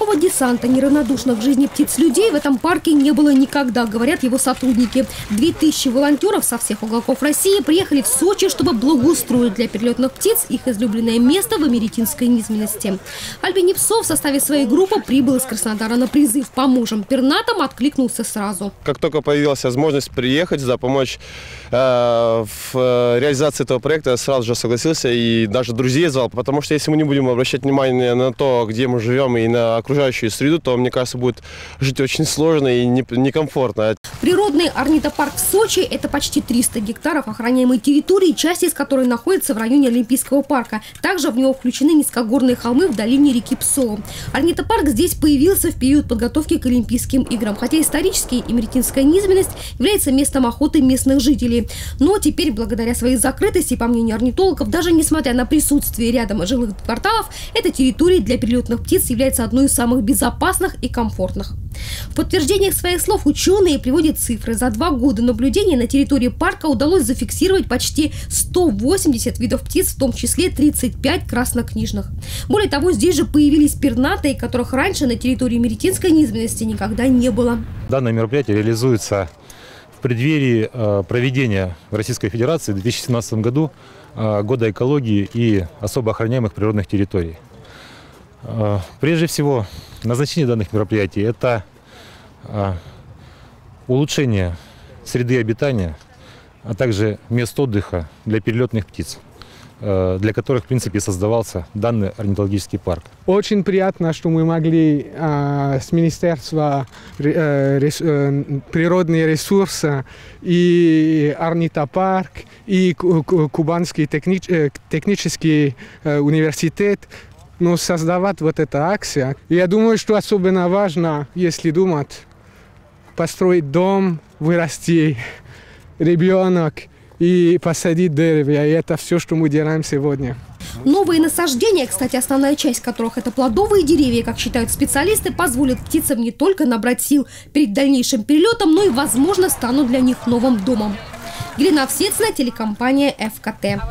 Такого десанта неравнодушных к жизни птиц людей в этом парке не было никогда, говорят его сотрудники. 2000 волонтеров со всех уголков России приехали в Сочи, чтобы благоустроить для перелетных птиц их излюбленное место в америтинской низменности. Альбин Псов в составе своей группы прибыл из Краснодара на призыв «Поможем пернатам» откликнулся сразу. Как только появилась возможность приехать, за помочь э, в э, реализации этого проекта, я сразу же согласился и даже друзей звал, потому что если мы не будем обращать внимание на то, где мы живем и на окружающую среду, то, мне кажется, будет жить очень сложно и некомфортно. Природный орнитопарк в Сочи – это почти 300 гектаров охраняемой территории, часть из которой находится в районе Олимпийского парка. Также в него включены низкогорные холмы в долине реки Псо. Орнитопарк здесь появился в период подготовки к Олимпийским играм, хотя исторически Имеретинская низменность является местом охоты местных жителей. Но теперь, благодаря своей закрытости, по мнению орнитологов, даже несмотря на присутствие рядом жилых кварталов, эта территория для перелетных птиц является одной из самых безопасных и комфортных. В подтверждение своих слов ученые приводят цифры. За два года наблюдения на территории парка удалось зафиксировать почти 180 видов птиц, в том числе 35 краснокнижных. Более того, здесь же появились пернатые, которых раньше на территории Меретинской низменности никогда не было. Данное мероприятие реализуется в преддверии э, проведения в Российской Федерации в 2017 году э, Года экологии и особо охраняемых природных территорий. Э, прежде всего, назначение данных мероприятий – это улучшение среды обитания, а также мест отдыха для перелетных птиц для которых, в принципе, создавался данный орнитологический парк. Очень приятно, что мы могли э, с Министерства э, рес, э, природные ресурсы и орнитопарк, и Кубанский техни, технический университет ну, создавать вот эту акцию. Я думаю, что особенно важно, если думать, построить дом, вырасти ребенок и посадить дерево. И это все, что мы делаем сегодня. Новые насаждения, кстати, основная часть которых это плодовые деревья, как считают специалисты, позволят птицам не только набрать сил перед дальнейшим перелетом, но и, возможно, станут для них новым домом. Елена Овсецина, телекомпания ФКТ.